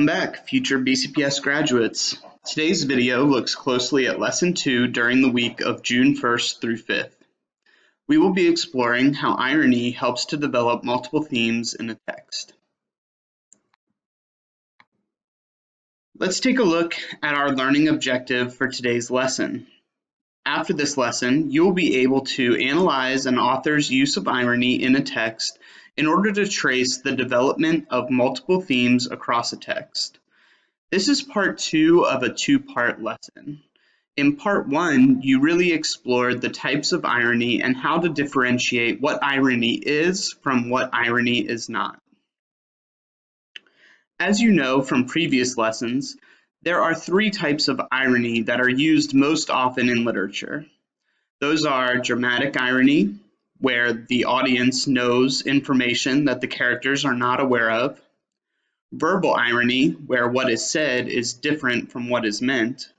Welcome back, future BCPS graduates. Today's video looks closely at Lesson 2 during the week of June 1st through 5th. We will be exploring how irony helps to develop multiple themes in a text. Let's take a look at our learning objective for today's lesson. After this lesson, you will be able to analyze an author's use of irony in a text in order to trace the development of multiple themes across a text. This is part two of a two-part lesson. In part one, you really explored the types of irony and how to differentiate what irony is from what irony is not. As you know from previous lessons, there are three types of irony that are used most often in literature. Those are dramatic irony, where the audience knows information that the characters are not aware of, verbal irony, where what is said is different from what is meant,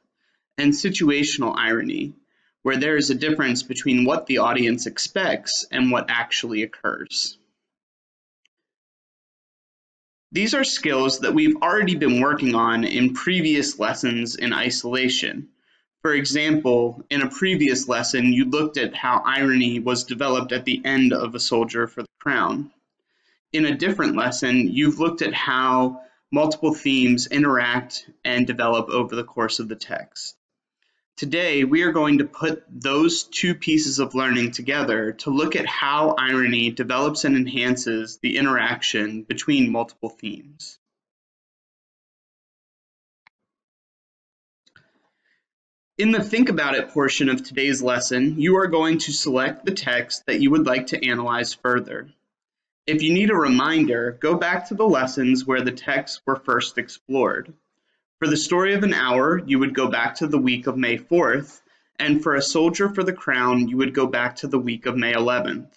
and situational irony, where there is a difference between what the audience expects and what actually occurs. These are skills that we've already been working on in previous lessons in isolation, for example, in a previous lesson, you looked at how irony was developed at the end of A Soldier for the Crown. In a different lesson, you've looked at how multiple themes interact and develop over the course of the text. Today, we are going to put those two pieces of learning together to look at how irony develops and enhances the interaction between multiple themes. In the Think About It portion of today's lesson, you are going to select the text that you would like to analyze further. If you need a reminder, go back to the lessons where the texts were first explored. For the story of an hour, you would go back to the week of May 4th, and for A Soldier for the Crown, you would go back to the week of May 11th.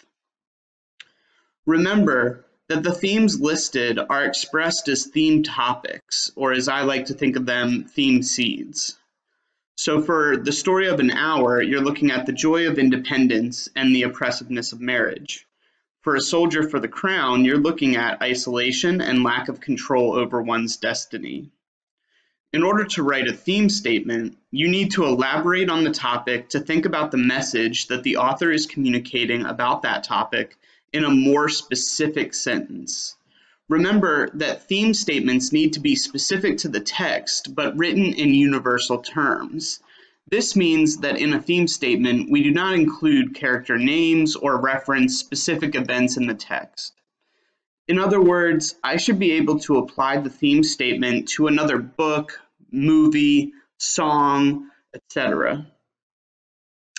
Remember that the themes listed are expressed as theme topics, or as I like to think of them, theme seeds. So for the story of an hour, you're looking at the joy of independence and the oppressiveness of marriage. For a soldier for the crown, you're looking at isolation and lack of control over one's destiny. In order to write a theme statement, you need to elaborate on the topic to think about the message that the author is communicating about that topic in a more specific sentence. Remember that theme statements need to be specific to the text, but written in universal terms. This means that in a theme statement, we do not include character names or reference specific events in the text. In other words, I should be able to apply the theme statement to another book, movie, song, etc.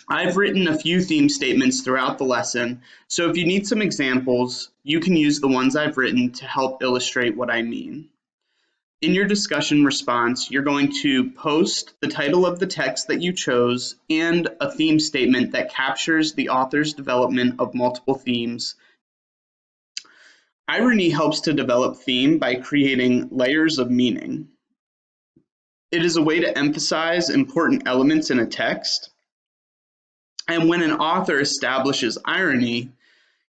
I've written a few theme statements throughout the lesson, so if you need some examples, you can use the ones I've written to help illustrate what I mean. In your discussion response, you're going to post the title of the text that you chose and a theme statement that captures the author's development of multiple themes. Irony helps to develop theme by creating layers of meaning. It is a way to emphasize important elements in a text and when an author establishes irony,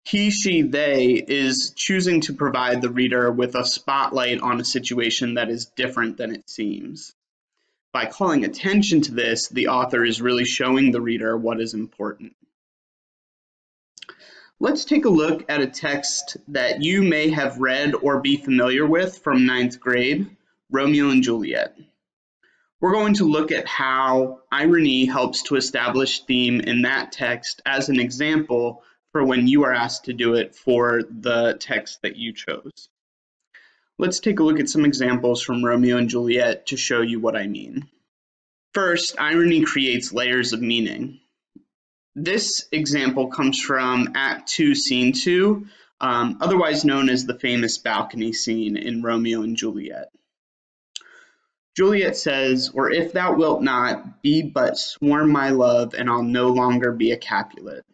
he, she, they is choosing to provide the reader with a spotlight on a situation that is different than it seems. By calling attention to this, the author is really showing the reader what is important. Let's take a look at a text that you may have read or be familiar with from ninth grade, Romeo and Juliet. We're going to look at how irony helps to establish theme in that text as an example for when you are asked to do it for the text that you chose. Let's take a look at some examples from Romeo and Juliet to show you what I mean. First, irony creates layers of meaning. This example comes from Act 2, Scene 2, um, otherwise known as the famous balcony scene in Romeo and Juliet. Juliet says, Or if thou wilt not, be but sworn my love, and I'll no longer be a Capulet.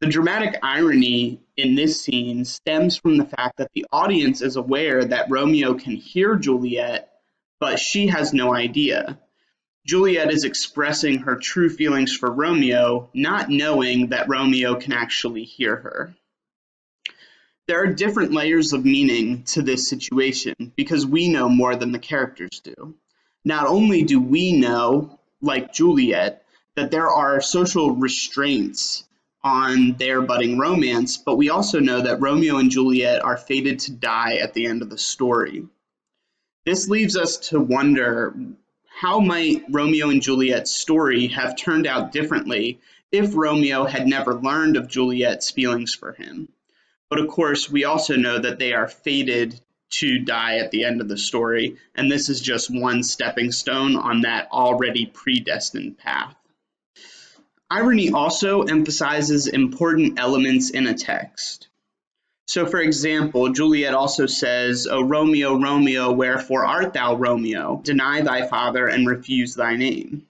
The dramatic irony in this scene stems from the fact that the audience is aware that Romeo can hear Juliet, but she has no idea. Juliet is expressing her true feelings for Romeo, not knowing that Romeo can actually hear her. There are different layers of meaning to this situation because we know more than the characters do. Not only do we know, like Juliet, that there are social restraints on their budding romance, but we also know that Romeo and Juliet are fated to die at the end of the story. This leaves us to wonder how might Romeo and Juliet's story have turned out differently if Romeo had never learned of Juliet's feelings for him? But of course, we also know that they are fated to die at the end of the story, and this is just one stepping stone on that already predestined path. Irony also emphasizes important elements in a text. So, for example, Juliet also says, O Romeo, Romeo, wherefore art thou Romeo? Deny thy father and refuse thy name.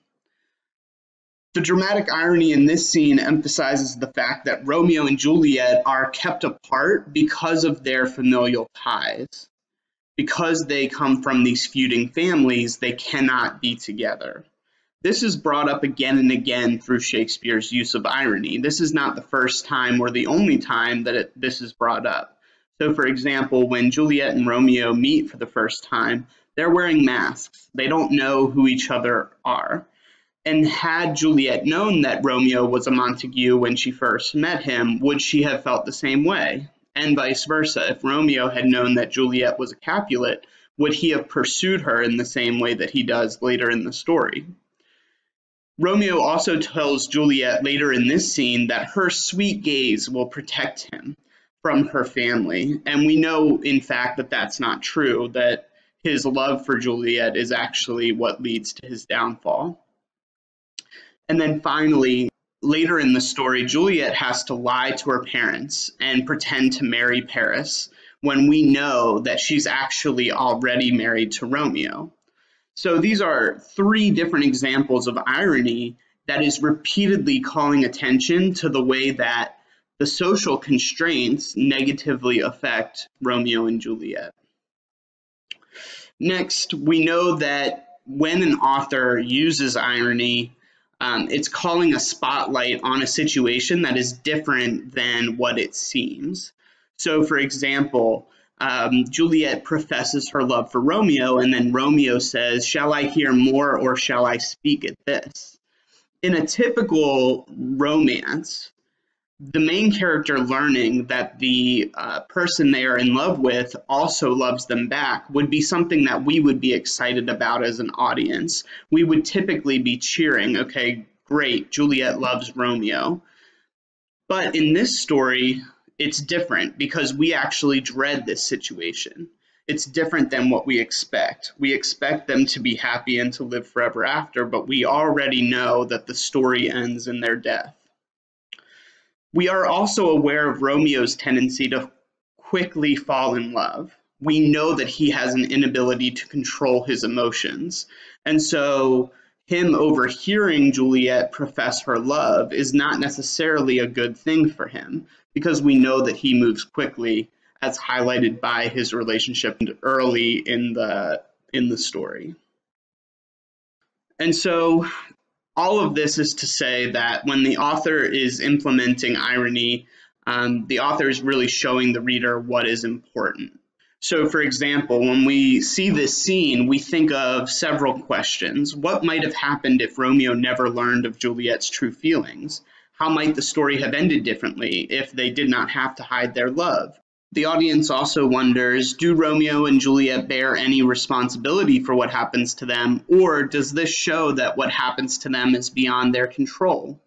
The dramatic irony in this scene emphasizes the fact that Romeo and Juliet are kept apart because of their familial ties. Because they come from these feuding families, they cannot be together. This is brought up again and again through Shakespeare's use of irony. This is not the first time or the only time that it, this is brought up. So, for example, when Juliet and Romeo meet for the first time, they're wearing masks. They don't know who each other are. And had Juliet known that Romeo was a Montague when she first met him, would she have felt the same way? And vice versa. If Romeo had known that Juliet was a Capulet, would he have pursued her in the same way that he does later in the story? Romeo also tells Juliet later in this scene that her sweet gaze will protect him from her family. And we know, in fact, that that's not true, that his love for Juliet is actually what leads to his downfall. And then finally, later in the story, Juliet has to lie to her parents and pretend to marry Paris when we know that she's actually already married to Romeo. So these are three different examples of irony that is repeatedly calling attention to the way that the social constraints negatively affect Romeo and Juliet. Next, we know that when an author uses irony, um, it's calling a spotlight on a situation that is different than what it seems. So, for example, um, Juliet professes her love for Romeo, and then Romeo says, Shall I hear more or shall I speak at this? In a typical romance, the main character learning that the uh, person they are in love with also loves them back would be something that we would be excited about as an audience. We would typically be cheering, okay, great, Juliet loves Romeo. But in this story, it's different because we actually dread this situation. It's different than what we expect. We expect them to be happy and to live forever after, but we already know that the story ends in their death. We are also aware of Romeo's tendency to quickly fall in love. We know that he has an inability to control his emotions. And so him overhearing Juliet profess her love is not necessarily a good thing for him because we know that he moves quickly as highlighted by his relationship early in the in the story. And so all of this is to say that when the author is implementing irony, um, the author is really showing the reader what is important. So, for example, when we see this scene, we think of several questions. What might have happened if Romeo never learned of Juliet's true feelings? How might the story have ended differently if they did not have to hide their love? The audience also wonders do Romeo and Juliet bear any responsibility for what happens to them, or does this show that what happens to them is beyond their control?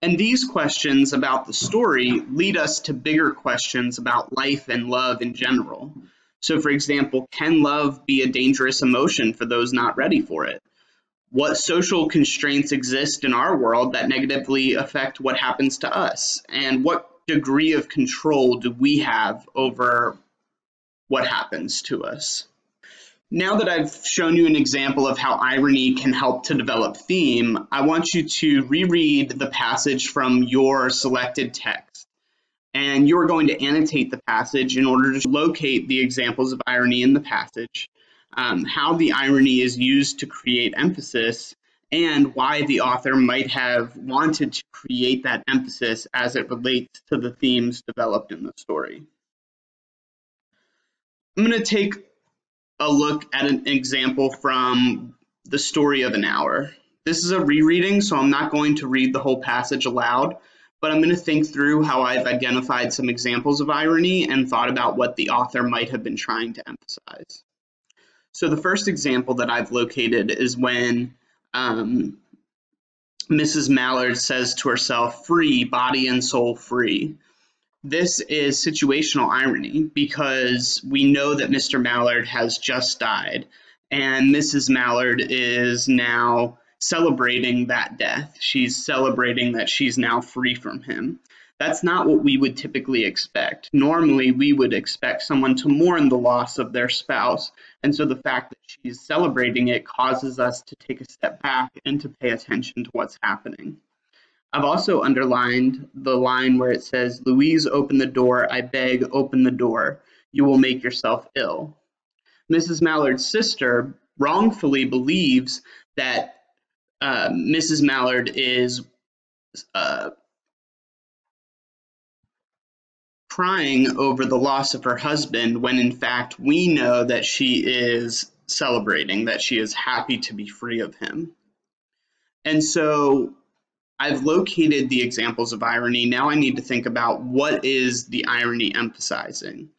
And these questions about the story lead us to bigger questions about life and love in general. So, for example, can love be a dangerous emotion for those not ready for it? What social constraints exist in our world that negatively affect what happens to us? And what degree of control do we have over what happens to us? Now that I've shown you an example of how irony can help to develop theme, I want you to reread the passage from your selected text. And you're going to annotate the passage in order to locate the examples of irony in the passage, um, how the irony is used to create emphasis, and why the author might have wanted to create that emphasis as it relates to the themes developed in the story. I'm going to take a look at an example from the story of an hour. This is a rereading, so I'm not going to read the whole passage aloud, but I'm going to think through how I've identified some examples of irony and thought about what the author might have been trying to emphasize. So the first example that I've located is when um, Mrs. Mallard says to herself, free, body and soul free. This is situational irony because we know that Mr. Mallard has just died and Mrs. Mallard is now celebrating that death. She's celebrating that she's now free from him. That's not what we would typically expect. Normally, we would expect someone to mourn the loss of their spouse. And so the fact that she's celebrating it causes us to take a step back and to pay attention to what's happening. I've also underlined the line where it says, Louise, open the door. I beg, open the door. You will make yourself ill. Mrs. Mallard's sister wrongfully believes that uh, Mrs. Mallard is uh, crying over the loss of her husband when in fact we know that she is celebrating, that she is happy to be free of him. And so I've located the examples of irony. Now I need to think about what is the irony emphasizing.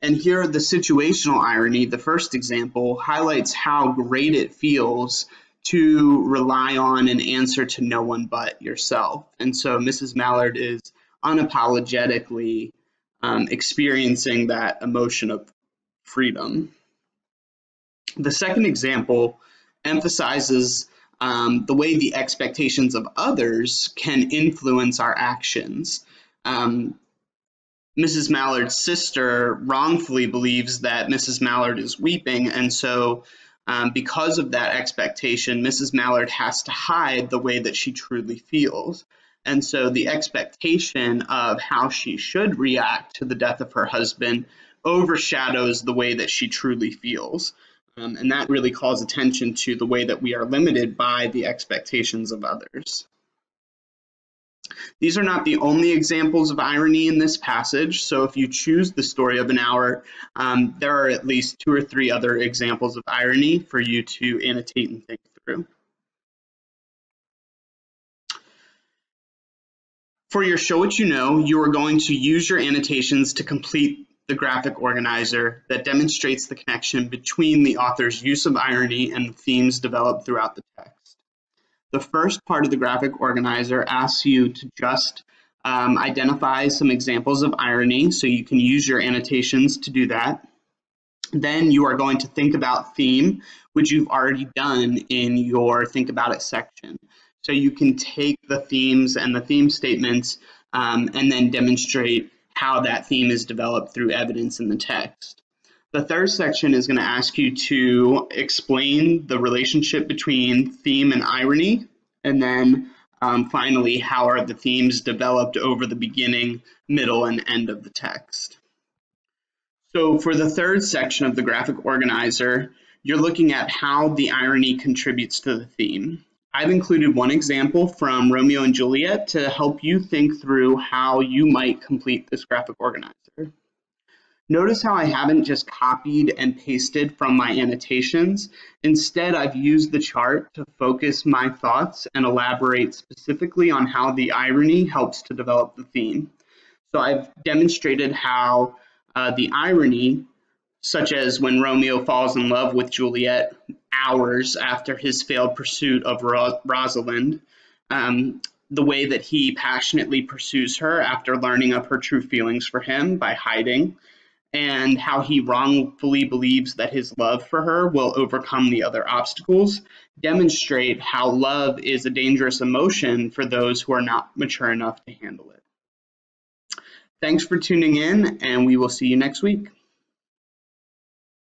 And here, the situational irony, the first example, highlights how great it feels to rely on an answer to no one but yourself. And so Mrs. Mallard is unapologetically um, experiencing that emotion of freedom. The second example emphasizes um, the way the expectations of others can influence our actions. Um, Mrs. Mallard's sister wrongfully believes that Mrs. Mallard is weeping, and so um, because of that expectation, Mrs. Mallard has to hide the way that she truly feels. And so the expectation of how she should react to the death of her husband overshadows the way that she truly feels. Um, and that really calls attention to the way that we are limited by the expectations of others. These are not the only examples of irony in this passage, so if you choose the story of an hour, um, there are at least two or three other examples of irony for you to annotate and think through. For your Show What You Know, you are going to use your annotations to complete the graphic organizer that demonstrates the connection between the author's use of irony and the themes developed throughout the text. The first part of the graphic organizer asks you to just um, identify some examples of irony, so you can use your annotations to do that. Then you are going to think about theme, which you've already done in your Think About It section. So you can take the themes and the theme statements um, and then demonstrate how that theme is developed through evidence in the text. The third section is going to ask you to explain the relationship between theme and irony, and then um, finally, how are the themes developed over the beginning, middle, and end of the text. So for the third section of the graphic organizer, you're looking at how the irony contributes to the theme. I've included one example from Romeo and Juliet to help you think through how you might complete this graphic organizer. Notice how I haven't just copied and pasted from my annotations. Instead, I've used the chart to focus my thoughts and elaborate specifically on how the irony helps to develop the theme. So I've demonstrated how uh, the irony such as when Romeo falls in love with Juliet hours after his failed pursuit of Ros- Rosalind, um, the way that he passionately pursues her after learning of her true feelings for him by hiding, and how he wrongfully believes that his love for her will overcome the other obstacles, demonstrate how love is a dangerous emotion for those who are not mature enough to handle it. Thanks for tuning in, and we will see you next week.